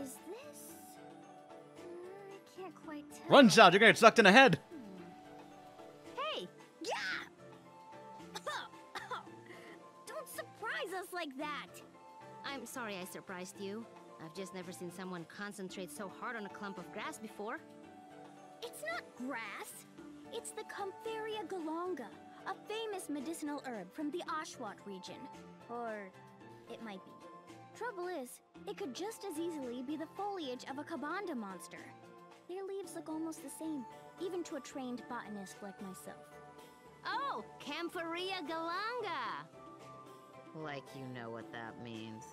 Is this? Uh, I can't quite tell. Run, Child, you're gonna get sucked in the head. Hey! Yeah! Don't surprise us like that! I'm sorry I surprised you. I've just never seen someone concentrate so hard on a clump of grass before. It's not grass. It's the Kaempferia galanga, a famous medicinal herb from the Ashwat region. Or it might be. Trouble is, it could just as easily be the foliage of a Kabanda monster. Their leaves look almost the same, even to a trained botanist like myself. Oh, Kaempferia galanga! Like you know what that means.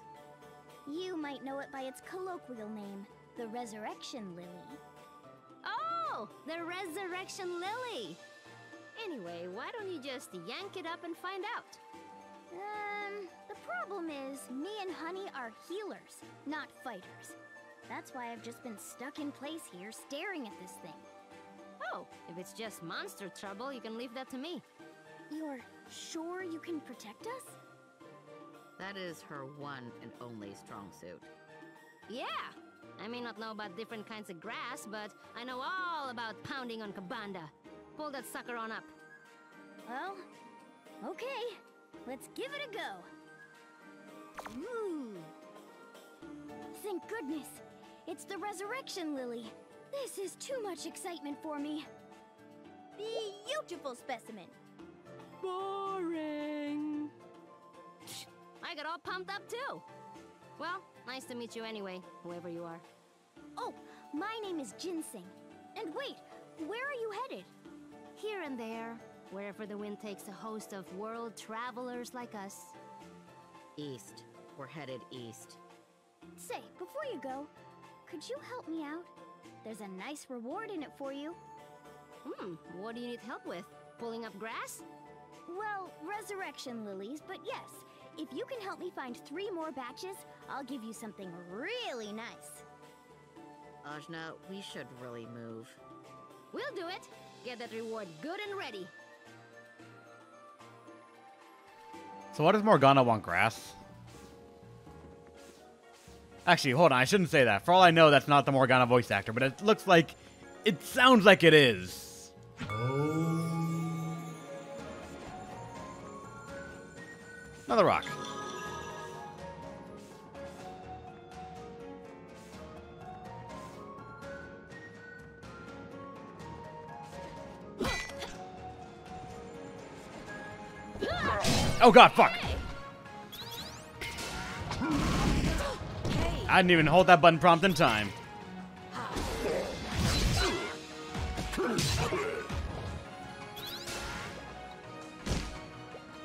You might know it by its colloquial name, the Resurrection Lily. Oh, the Resurrection Lily! Anyway, why don't you just yank it up and find out? The problem is, me and Honey are healers, not fighters. That's why I've just been stuck in place here staring at this thing. Oh, if it's just monster trouble, you can leave that to me. You're sure you can protect us? That is her one and only strong suit. Yeah! I may not know about different kinds of grass, but I know all about pounding on Kabanda. Pull that sucker on up. Well, okay. Let's give it a go. Ooh. Thank goodness. It's the Resurrection Lily. This is too much excitement for me. Beautiful specimen. Boring. I got all pumped up too. Well, nice to meet you anyway, whoever you are. Oh, my name is Ginseng. And wait, where are you headed? Here and there, wherever the wind takes a host of world travelers like us. East. We're headed east. Say, before you go, could you help me out? There's a nice reward in it for you. Hmm, what do you need help with? Pulling up grass? Well, resurrection lilies, but yes, if you can help me find three more batches, I'll give you something really nice. Ajna, we should really move. We'll do it. Get that reward good and ready. So why does Morgana want grass? Actually, hold on. I shouldn't say that. For all I know, that's not the Morgana voice actor, but it looks like... It sounds like it is. Another rock. Oh god, fuck! I didn't even hold that button prompt in time.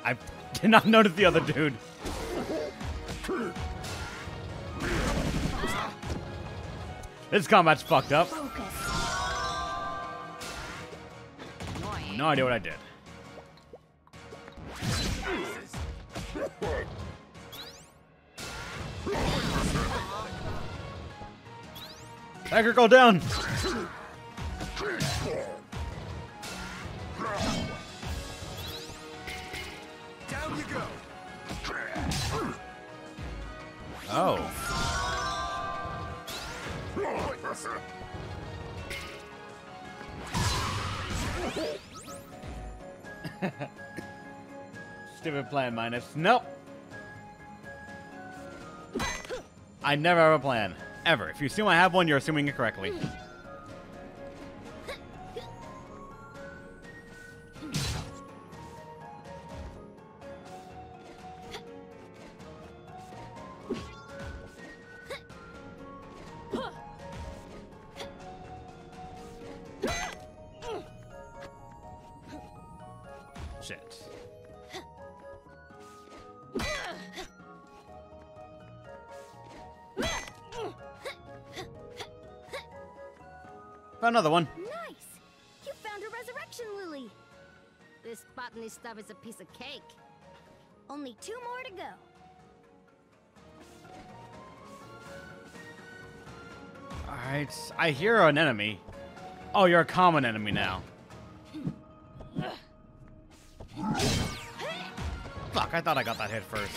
I did not notice the other dude. This combat's fucked up. No idea what I did. Tiger, go down! Down you go. Oh. Stupid plan, minus. Nope. I never have a plan. Ever. If you assume I have one, you're assuming it correctly. Shit. Another one. Nice! You found a resurrection lily! This botany stuff is a piece of cake. Only two more to go. Alright, I hear an enemy. Oh, you're a common enemy now. Fuck, I thought I got that hit first.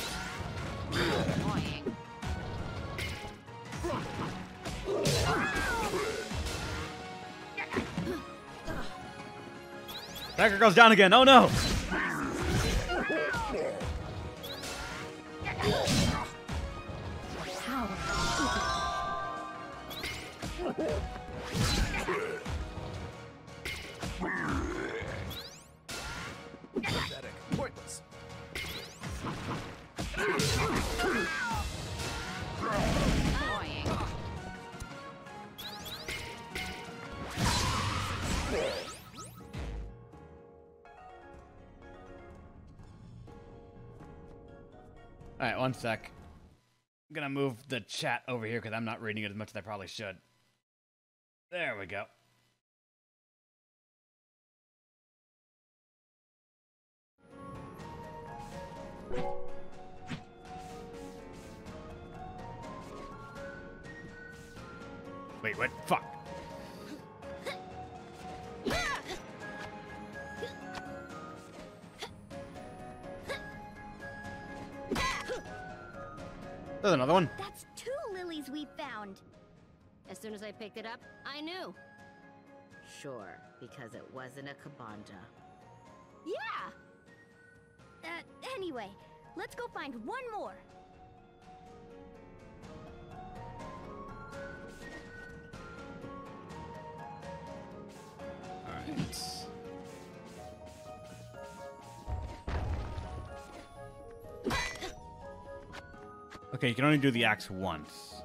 Becker goes down again. Oh no! All right, one sec. I'm gonna move the chat over here because I'm not reading it as much as I probably should. There we go. Wait, what? Fuck. There's another one. That's two lilies we found. As soon as I picked it up, I knew. Sure, because it wasn't a Kabanja. Yeah! Uh, anyway, let's go find one more. Alright. Okay, you can only do the axe once.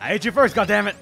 I hit you first, goddammit!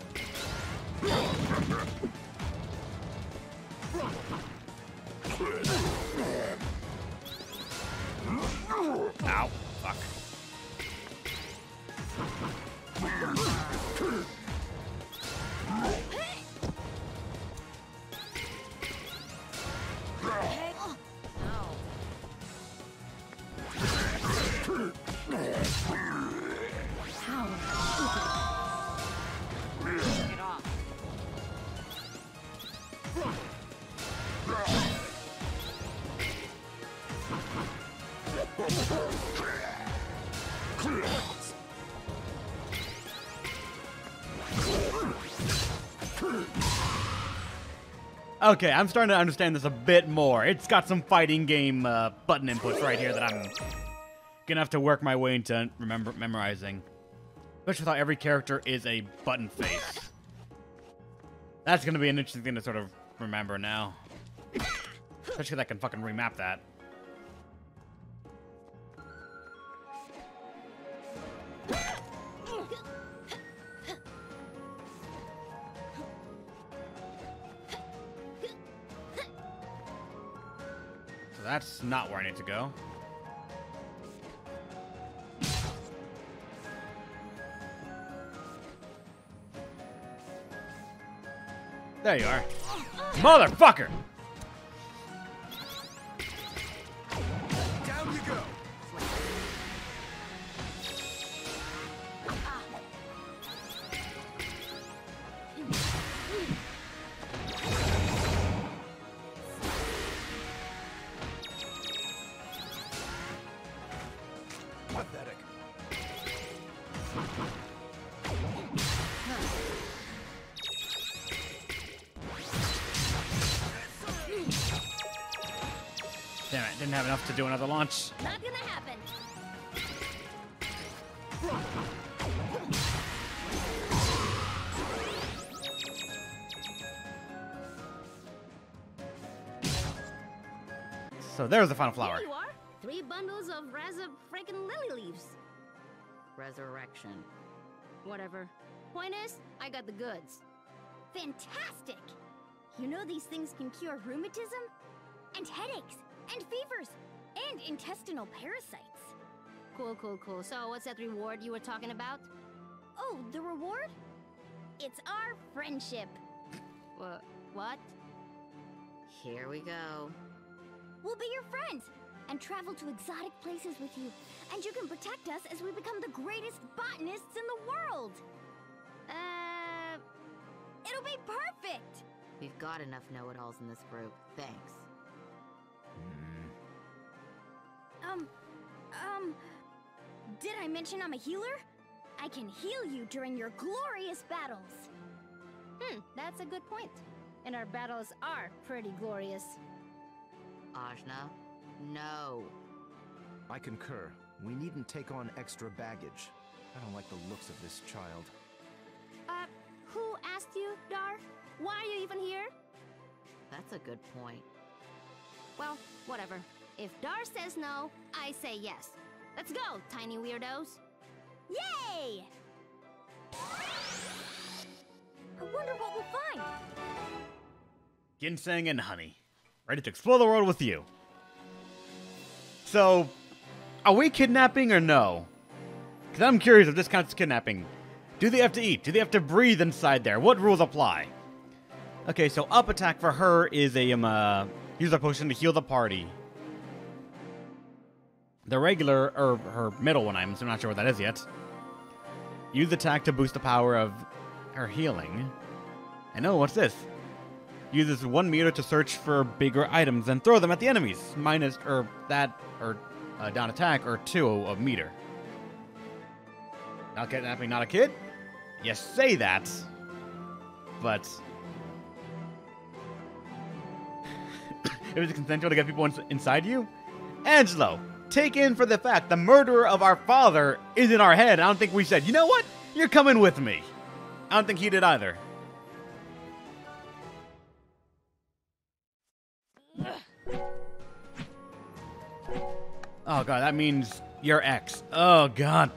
Okay, I'm starting to understand this a bit more. It's got some fighting game uh, button inputs right here that I'm gonna have to work my way into remember memorizing. Especially how every character is a button face. That's gonna be an interesting thing to sort of remember now. Especially that I can fucking remap that. That's not where I need to go. There you are. Motherfucker! Didn't have enough to do another launch. Not gonna happen. So there's the final flower. Here you are. Three bundles of Raza freaking lily leaves. Resurrection. Whatever. Point is, I got the goods. Fantastic! You know these things can cure rheumatism, and headaches, and fevers, and intestinal parasites. Cool, cool, cool. So, what's that reward you were talking about? Oh, the reward? It's our friendship. What? what? Here we go. We'll be your friends and travel to exotic places with you. And you can protect us as we become the greatest botanists in the world. Uh, It'll be perfect! We've got enough know-it-alls in this group. Thanks. Um, um, did I mention I'm a healer? I can heal you during your glorious battles. Hmm, that's a good point. And our battles are pretty glorious. Ajna, no. I concur. We needn't take on extra baggage. I don't like the looks of this child. Uh, who asked you, Dhar? Why are you even here? That's a good point. Well, whatever. If Dhar says no, I say yes. Let's go, tiny weirdos. Yay! I wonder what we'll find. Ginseng and honey. Ready to explore the world with you. So, are we kidnapping or no? Because I'm curious if this counts as kidnapping. Do they have to eat? Do they have to breathe inside there? What rules apply? Okay, so up attack for her is a um, uh, use a potion to heal the party. The regular, or her middle one, I'm not sure what that is yet. Use attack to boost the power of her healing. And oh, what's this? Uses one meter to search for bigger items and throw them at the enemies. Minus, or that, or uh, down attack, or two of meter. Not kidnapping, not a kid? You say that, but it was consensual to get people ins- inside you. Angelo, take in for the fact the murderer of our father is in our head. I don't think we said, you know what? You're coming with me. I don't think he did either. Oh god, that means your ex. Oh god.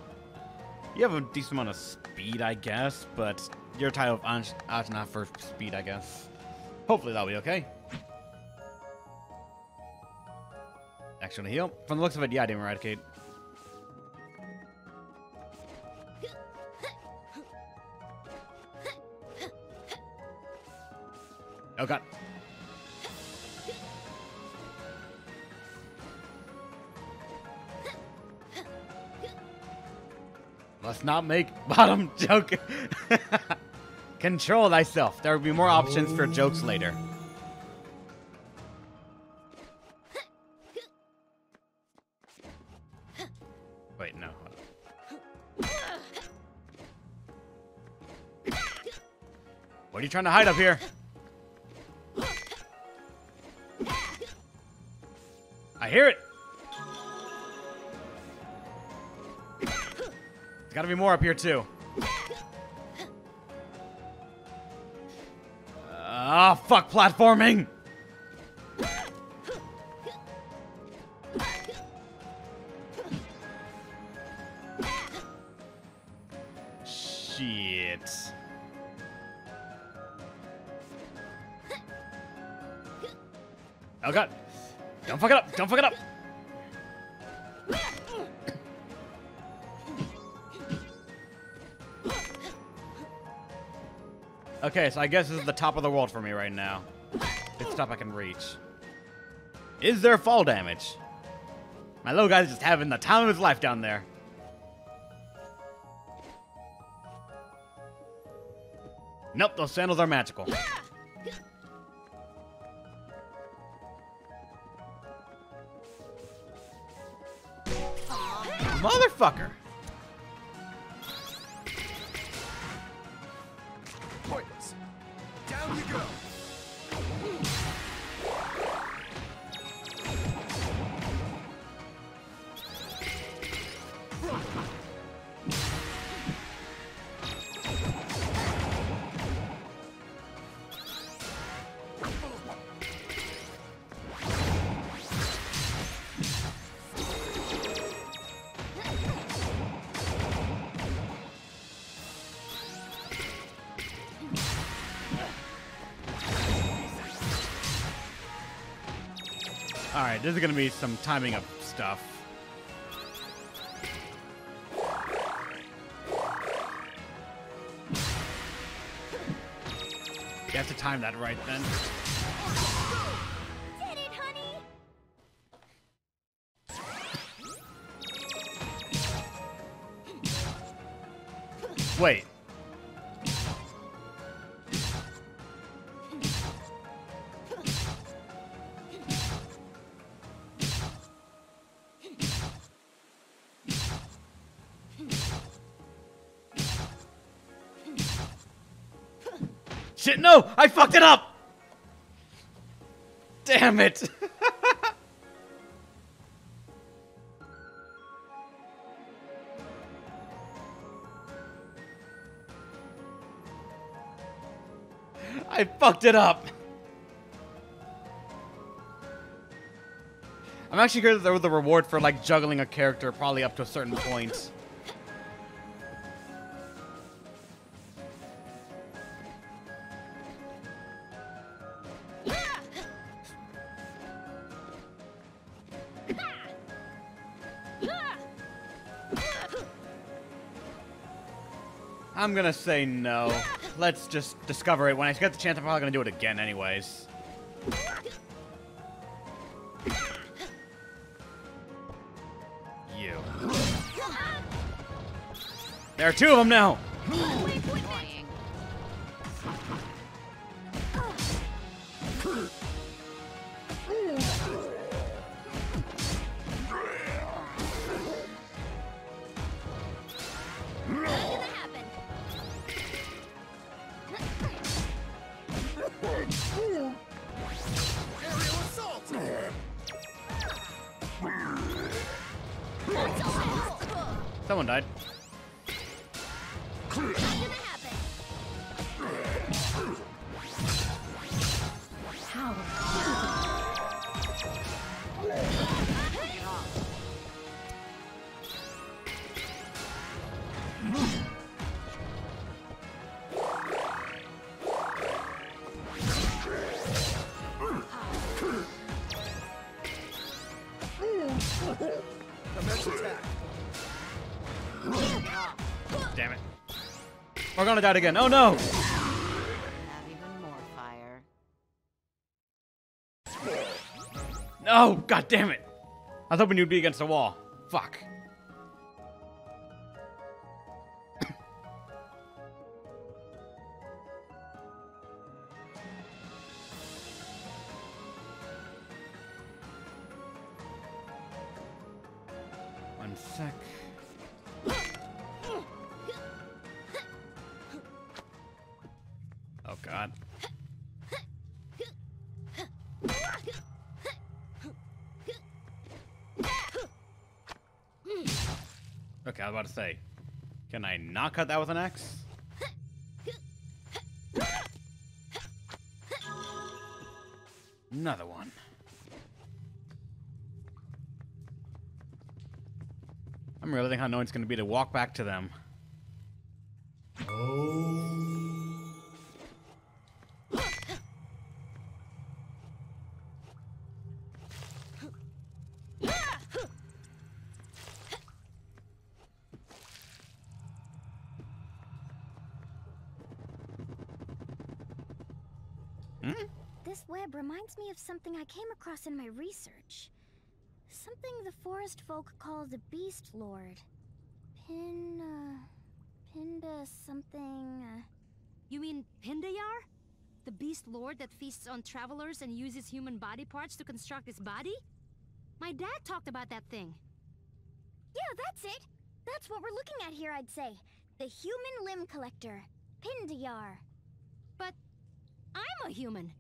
You have a decent amount of speed, I guess, but your title of Ajna for speed, I guess. Hopefully that'll be okay. To heal. From the looks of it, yeah, I didn't eradicate. Oh god. Not make bottom joke. Control thyself. There will be more options for jokes later. You trying to hide up here? I hear it. There's gotta be more up here too. Ah, fuck platforming! Don't fuck it up! Okay, so I guess this is the top of the world for me right now. It's top I can reach. Is there fall damage? My little guy's just having the time of his life down there. Nope, those sandals are magical. Alright, this is gonna be some timing of stuff. You have to time that right then. Shit, no! I fucked it up! Damn it! I fucked it up! I'm actually good that the reward for like juggling a character probably up to a certain point. I'm gonna say no. Let's just discover it. When I get the chance, I'm probably gonna do it again anyways. You. There are two of them now! Someone died. Gonna die again. Oh no! Have even more fire. No! God damn it! I was hoping you'd be against the wall. Fuck. One sec. Say. Can I not cut that with an axe? Another one. I'm realizing how annoying it's going to be to walk back to them. This web reminds me of something I came across in my research. Something the forest folk call the Beast Lord. Pin, uh, Pinda something, uh... You mean Pindayar? The beast lord that feasts on travelers and uses human body parts to construct his body? My dad talked about that thing. Yeah, that's it! That's what we're looking at here, I'd say. The Human Limb Collector. Pindayar. But I'm a human.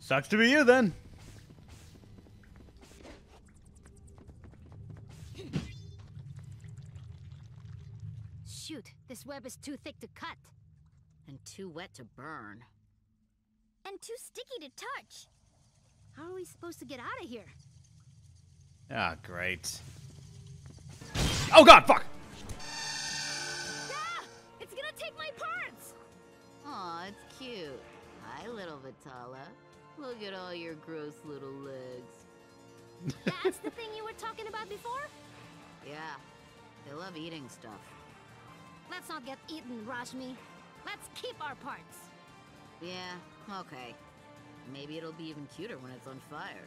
Sucks to be you then. Shoot, this web is too thick to cut. And too wet to burn. And too sticky to touch. How are we supposed to get out of here? Ah, great. Oh god, fuck! Ah! It's gonna take my parts! Aw, it's cute. Hi, little Vitala. Look at all your gross little legs. That's the thing you were talking about before? Yeah, they love eating stuff. Let's not get eaten, Rashmi. Let's keep our parts. Yeah, okay. Maybe it'll be even cuter when it's on fire.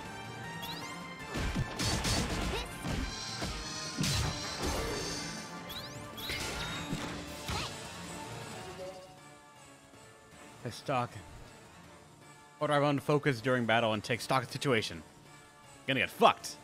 stock. Order everyone to focus during battle and take stock of the situation. Gonna get fucked.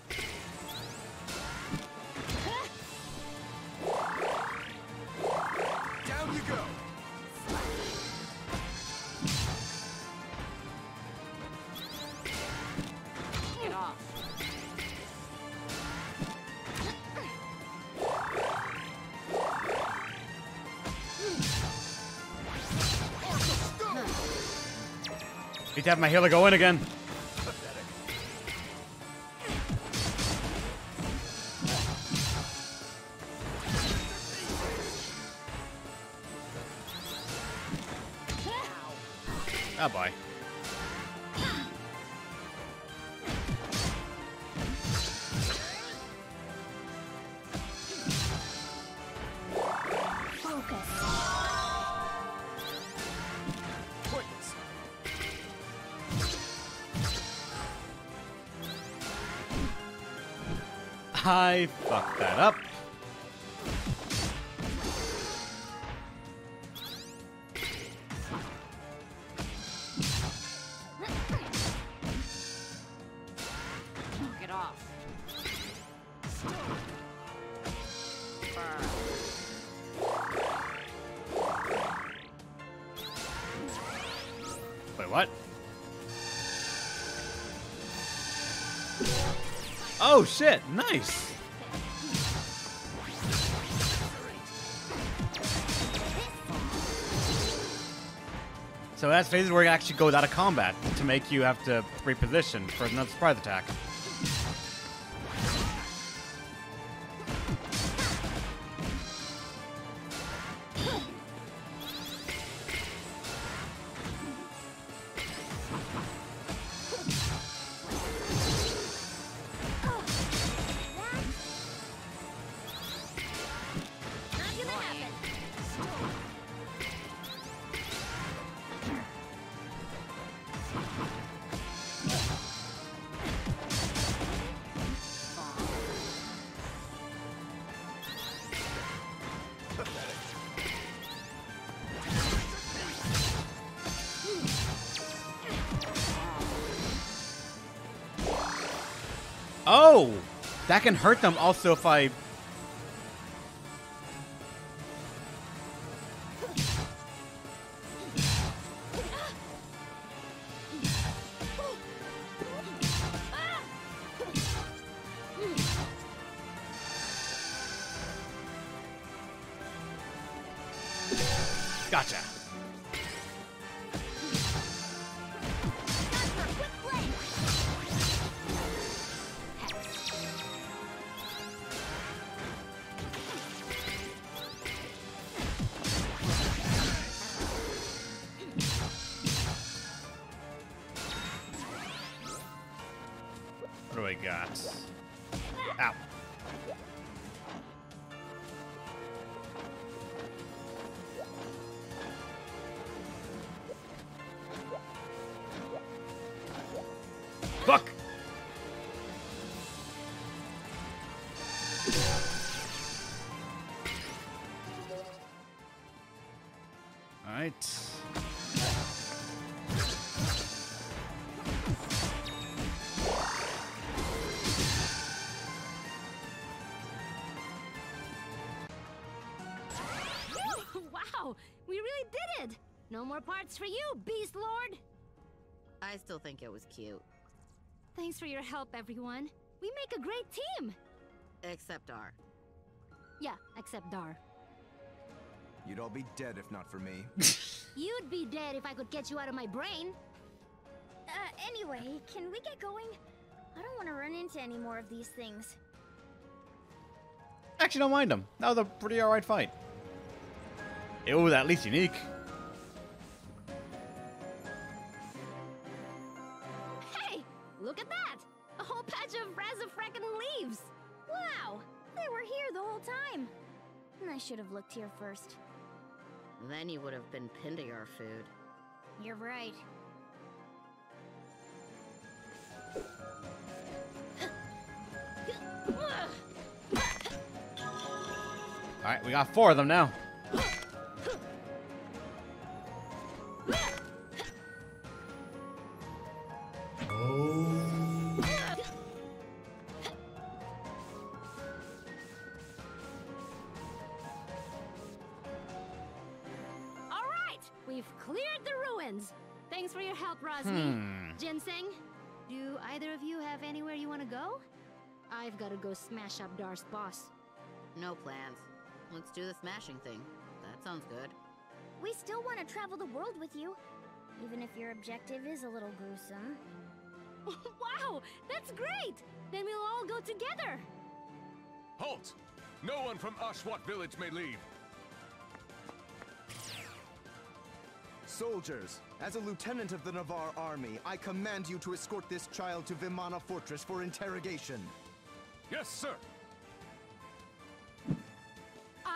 Have my healer go in again. Oh boy. That up. Wait, what? Oh shit, nice. So that's phases where it actually goes out of combat to make you have to reposition for another surprise attack. That can hurt them also if I Gotcha. Wow, we really did it! No more parts for you, Beast Lord! I still think it was cute. Thanks for your help, everyone. We make a great team! Except R. Yeah, except Dhar. You'd all be dead if not for me. You'd be dead if I could get you out of my brain. Uh, anyway, can we get going? I don't want to run into any more of these things. Actually, don't mind them. That was a pretty alright fight. It was at least unique. Hey, look at that! A whole patch of Razafrekin leaves! Wow, they were here the whole time. I should have looked here first. Then you would have been pinned to your food. You're right. Alright, we got four of them now. Smashing thing. That sounds good. We still want to travel the world with you. Even if your objective is a little gruesome. wow, that's great! Then we'll all go together! Halt! No one from Ashwat village may leave. Soldiers, as a lieutenant of the Navarre army, I command you to escort this child to Vimana Fortress for interrogation. Yes, sir.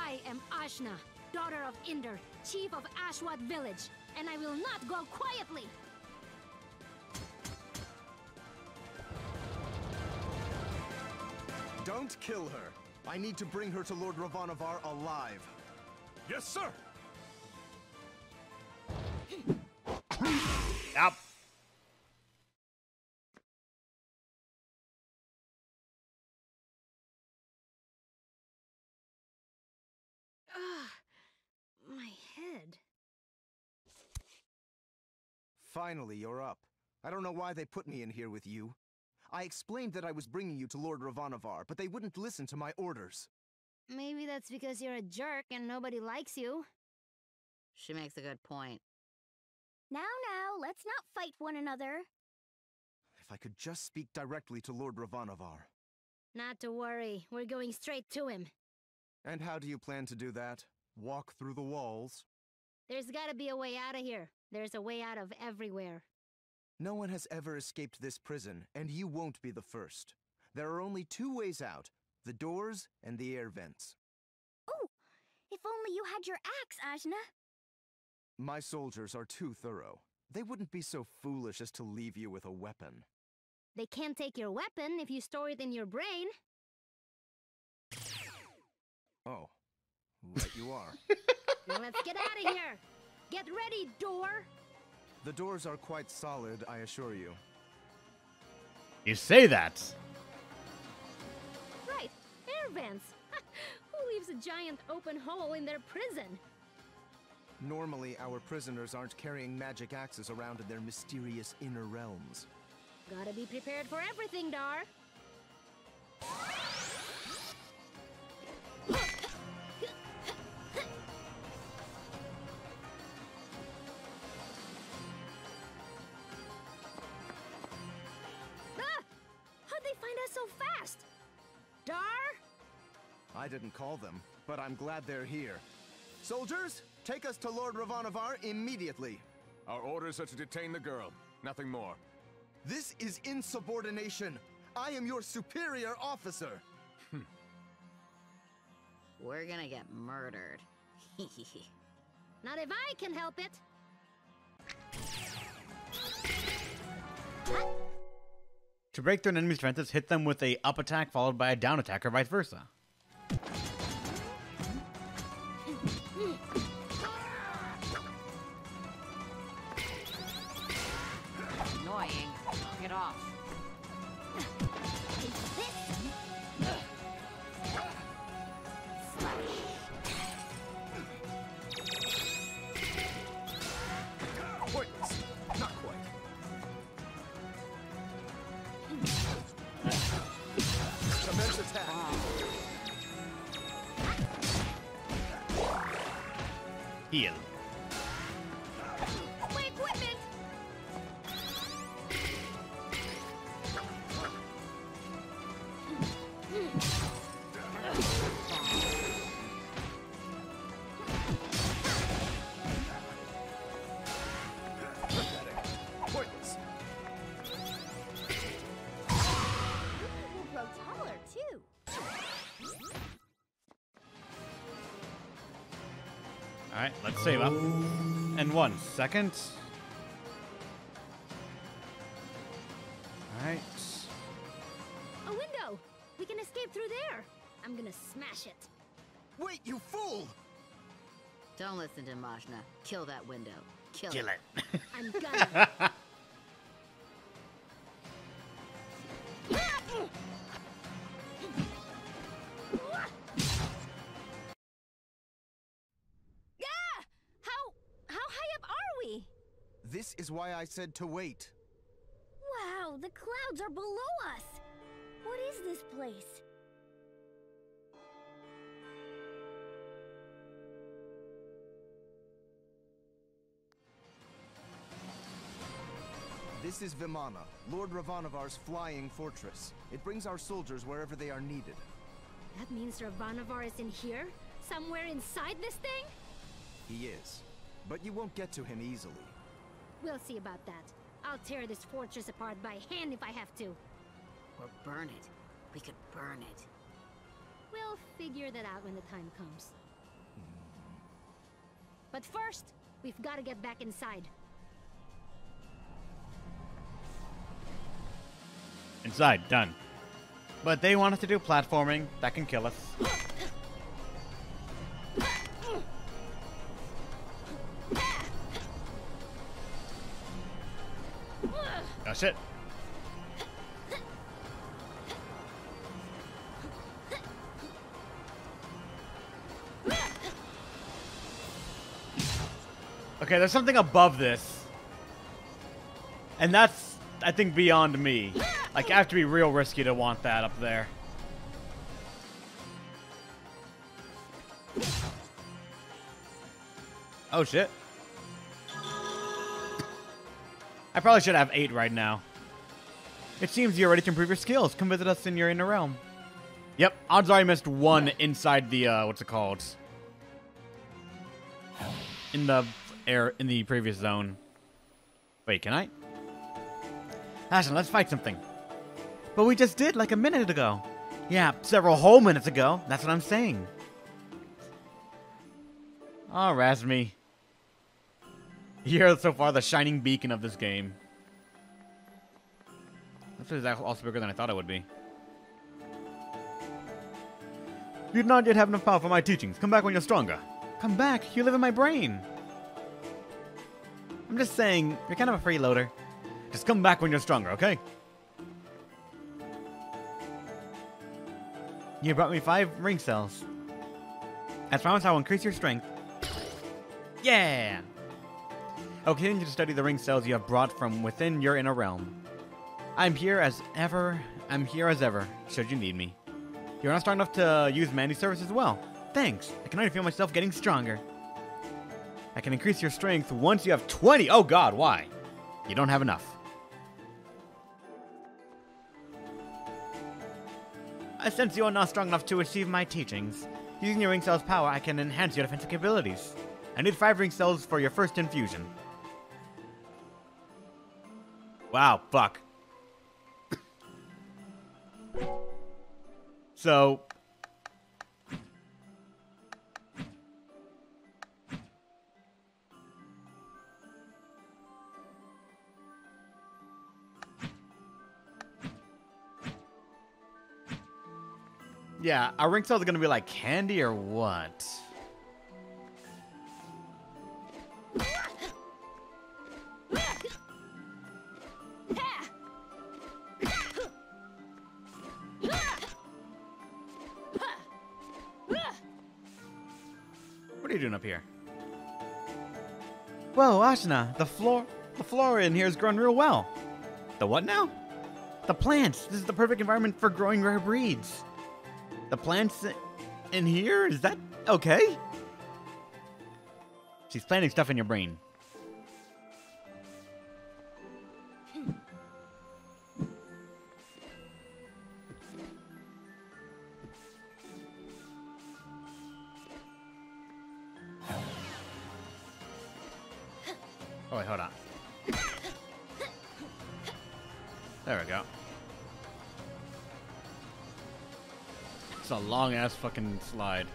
I am Ajna, daughter of Inder, chief of Ashwat village, and I will not go quietly! Don't kill her. I need to bring her to Lord Ravannavar alive. Yes, sir. Yep. Ugh, my head. Finally, you're up. I don't know why they put me in here with you. I explained that I was bringing you to Lord Ravannavar, but they wouldn't listen to my orders. Maybe that's because you're a jerk and nobody likes you. She makes a good point. Now, now, let's not fight one another. If I could just speak directly to Lord Ravannavar. Not to worry, we're going straight to him. And how do you plan to do that? Walk through the walls? There's gotta be a way out of here. There's a way out of everywhere. No one has ever escaped this prison, and you won't be the first. There are only two ways out the doors and the air vents. Oh, if only you had your axe, Ajna. My soldiers are too thorough. They wouldn't be so foolish as to leave you with a weapon. They can't take your weapon if you store it in your brain. Oh, right you are. Now let's get out of here. Get ready, door. the doors are quite solid, I assure you. You say that. Right, air vents. Who leaves a giant open hole in their prison? Normally, our prisoners aren't carrying magic axes around in their mysterious inner realms. Gotta be prepared for everything, Dhar. I didn't call them, but I'm glad they're here. Soldiers, take us to Lord Ravannavar immediately. Our orders are to detain the girl. Nothing more. This is insubordination. I am your superior officer. Hmm. We're gonna get murdered. Not if I can help it. To break through an enemy's defenses, hit them with a up attack followed by a down attack, or vice versa. Alright, let's save up. And one second. Alright. A window! We can escape through there! I'm gonna smash it. Wait, you fool! Don't listen to Majna. Kill that window. Kill, Kill it. it. Why I said to wait. Wow, the clouds are below us. What is this place? This is Vimana, Lord Ravannavar's flying fortress. It brings our soldiers wherever they are needed. That means Ravanovar is in here? Somewhere inside this thing? He is. But you won't get to him easily. We'll see about that. I'll tear this fortress apart by hand if I have to. Or burn it. We could burn it. We'll figure that out when the time comes. But first, we've got to get back inside. Inside, done. But they want us to do platforming. That can kill us. Oh shit. Okay, there's something above this. And that's, I think, beyond me. Like, I have to be real risky to want that up there. Oh, shit. I probably should have eight right now. It seems you're ready to improve your skills. Come visit us in your inner realm. Yep, odds are I missed one inside the, uh, what's it called? In the air, in the previous zone. Wait, can I? Ashen, let's fight something. But we just did like a minute ago. Yeah, several whole minutes ago. That's what I'm saying. Oh, Razmi. You're so far the shining beacon of this game. This is also bigger than I thought it would be. You do not yet have enough power for my teachings. Come back when you're stronger. Come back. You live in my brain. I'm just saying, you're kind of a freeloader. Just come back when you're stronger, okay? You brought me five ringsels. As promised, I will increase your strength. Yeah! I'll continue to study the ringsels you have brought from within your inner realm. I'm here as ever. I'm here as ever, should you need me. You're not strong enough to use Mandy's service as well. Thanks. I can already feel myself getting stronger. I can increase your strength once you have 20. Oh god, why? You don't have enough. I sense you are not strong enough to receive my teachings. Using your ringsel's power, I can enhance your defensive capabilities. I need five ringsels for your first infusion. Wow, fuck. so, Yeah, our ringsels are gonna be like candy or what? You doing up here? Whoa, Ajna, the floor, the flora in here has grown real well. The what now? The plants. This is the perfect environment for growing rare breeds. The plants in here? Is that okay? She's planting stuff in your brain. Ass fucking slide.